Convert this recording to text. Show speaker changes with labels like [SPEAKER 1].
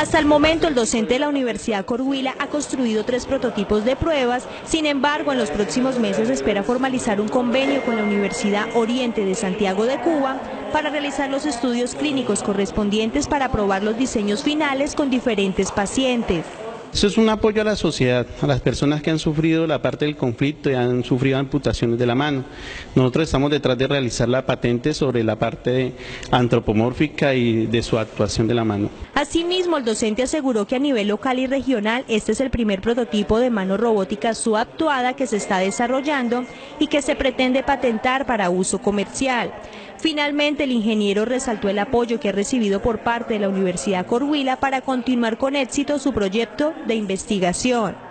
[SPEAKER 1] Hasta el momento, el docente de la Universidad Corhuila ha construido tres prototipos de pruebas. Sin embargo, en los próximos meses espera formalizar un convenio con la Universidad Oriente de Santiago de Cuba para realizar los estudios clínicos correspondientes para probar los diseños finales con diferentes pacientes.
[SPEAKER 2] Eso es un apoyo a la sociedad, a las personas que han sufrido la parte del conflicto y han sufrido amputaciones de la mano. Nosotros estamos detrás de realizar la patente sobre la parte antropomórfica y de su actuación de la mano.
[SPEAKER 1] Asimismo, el docente aseguró que a nivel local y regional este es el primer prototipo de mano robótica subactuada que se está desarrollando y que se pretende patentar para uso comercial. Finalmente, el ingeniero resaltó el apoyo que ha recibido por parte de la Universidad Corhuila para continuar con éxito su proyecto de investigación.